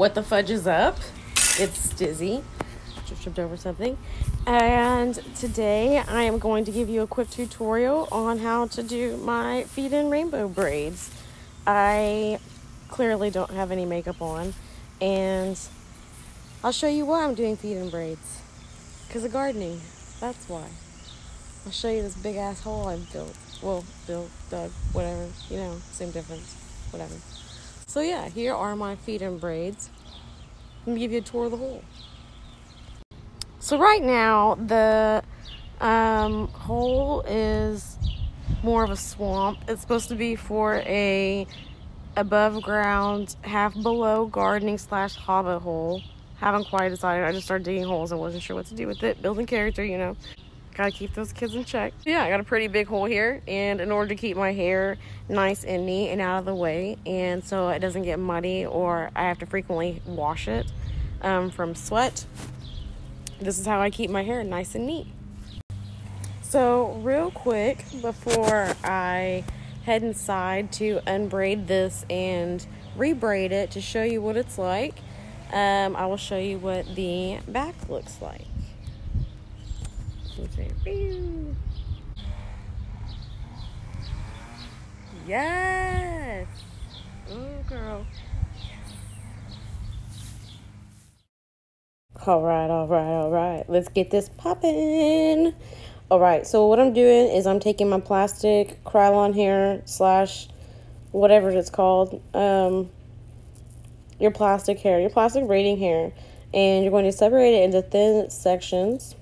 What the fudge is up? It's Dizzy. Tripped over something. And today I am going to give you a quick tutorial on how to do my feed in rainbow braids. I clearly don't have any makeup on and I'll show you why I'm doing feed in braids. Because of gardening. That's why. I'll show you this big ass hole I've built. Well, built, dug, whatever. You know, same difference. Whatever. So yeah, here are my feed in braids. Let me give you a tour of the hole. So right now the um, hole is more of a swamp. It's supposed to be for a above ground, half below gardening slash hobbit hole. Haven't quite decided. I just started digging holes. I wasn't sure what to do with it. Building character, you know. Gotta keep those kids in check. Yeah, I got a pretty big hole here, and in order to keep my hair nice and neat and out of the way, and so it doesn't get muddy or I have to frequently wash it um, from sweat, this is how I keep my hair nice and neat. So, real quick before I head inside to unbraid this and rebraid it to show you what it's like, um, I will show you what the back looks like. Yes. Oh, girl. All right, all right, all right. Let's get this popping. All right, so what I'm doing is I'm taking my plastic Krylon hair slash whatever it's called, um, your plastic hair, your plastic braiding hair, and you're going to separate it into thin sections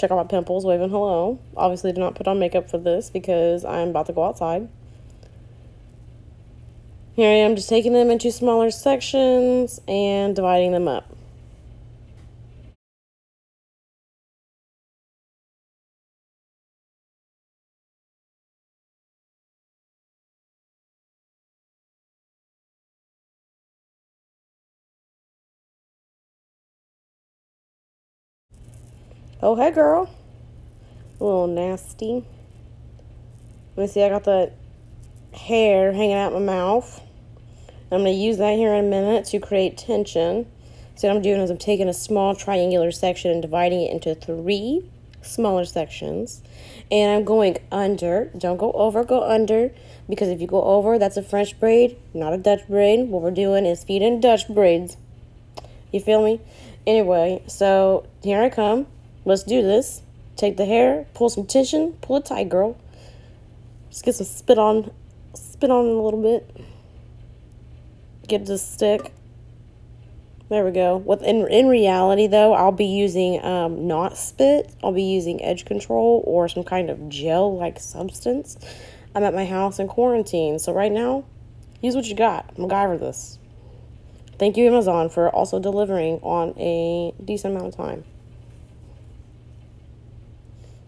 check out my pimples, waving hello. Obviously, do not put on makeup for this because I'm about to go outside. Here I am just taking them into smaller sections and dividing them up. Oh, hey, girl. A little nasty. Let me see, I got the hair hanging out my mouth. I'm going to use that here in a minute to create tension. So what I'm doing is I'm taking a small triangular section and dividing it into three smaller sections. And I'm going under. Don't go over, go under. Because if you go over, that's a French braid, not a Dutch braid. What we're doing is feeding Dutch braids. You feel me? Anyway, so here I come. Let's do this. Take the hair, pull some tension, pull it tight, girl. Just get some spit on, spit on a little bit. Get the stick. There we go. With in, in reality, though, I'll be using um, not spit. I'll be using edge control or some kind of gel-like substance. I'm at my house in quarantine, so right now, use what you got. For this. Thank you, Amazon, for also delivering on a decent amount of time.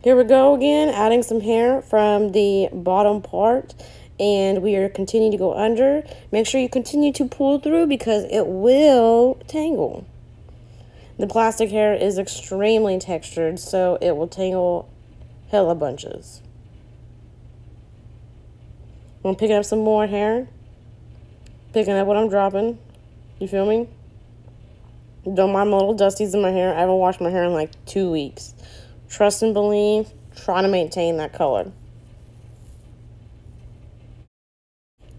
Here we go again, adding some hair from the bottom part and we are continuing to go under. Make sure you continue to pull through because it will tangle. The plastic hair is extremely textured, so it will tangle hella bunches. I'm picking up some more hair. Picking up what I'm dropping. You feel me? Don't mind my little dusties in my hair. I haven't washed my hair in like two weeks. Trust and believe. Trying to maintain that color.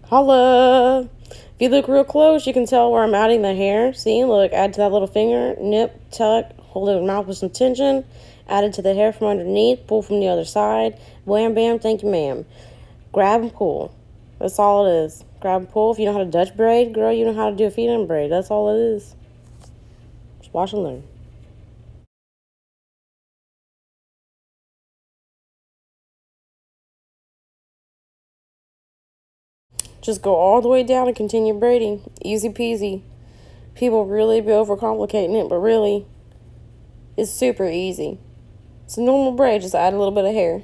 Holla! If you look real close, you can tell where I'm adding the hair. See, look, add to that little finger, nip, tuck, hold it in mouth with some tension, add it to the hair from underneath, pull from the other side. Wham, bam, thank you, ma'am. Grab and pull. That's all it is. Grab and pull. If you know how to Dutch braid, girl, you know how to do a feed in braid. That's all it is. Just watch and learn. Just go all the way down and continue braiding. Easy peasy. People really be overcomplicating it, but really, it's super easy. It's a normal braid, just add a little bit of hair.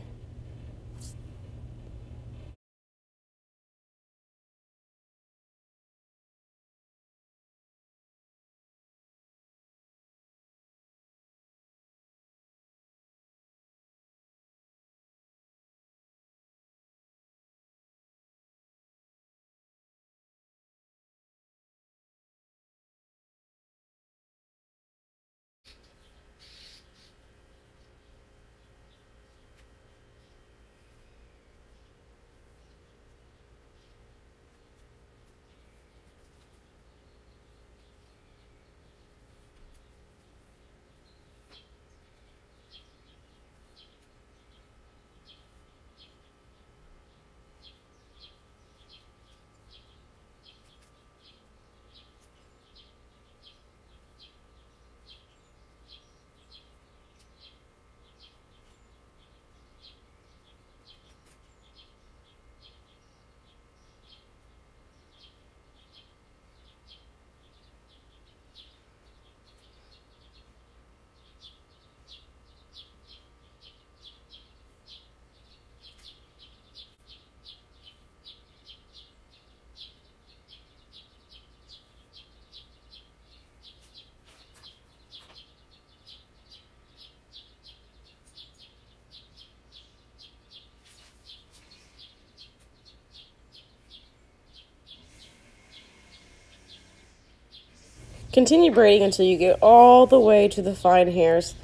Continue braiding until you get all the way to the fine hairs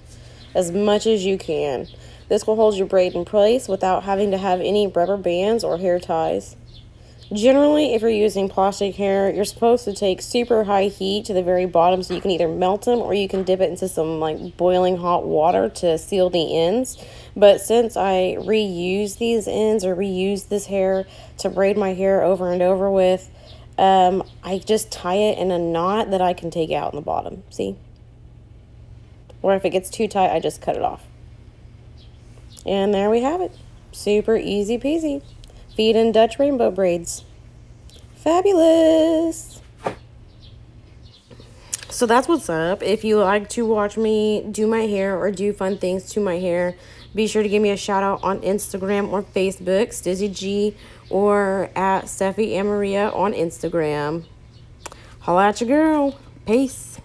as much as you can. This will hold your braid in place without having to have any rubber bands or hair ties. Generally, if you're using plastic hair, you're supposed to take super high heat to the very bottom so you can either melt them or you can dip it into some like boiling hot water to seal the ends. But since I reuse these ends or reuse this hair to braid my hair over and over with, um, I just tie it in a knot that I can take out in the bottom. See? Or if it gets too tight, I just cut it off. And there we have it. Super easy peasy. Feed in Dutch rainbow braids. Fabulous! So that's what's up. If you like to watch me do my hair or do fun things to my hair, be sure to give me a shout out on Instagram or Facebook, Stizzy G, or at Steffi and Maria on Instagram. Holla at your girl. Peace.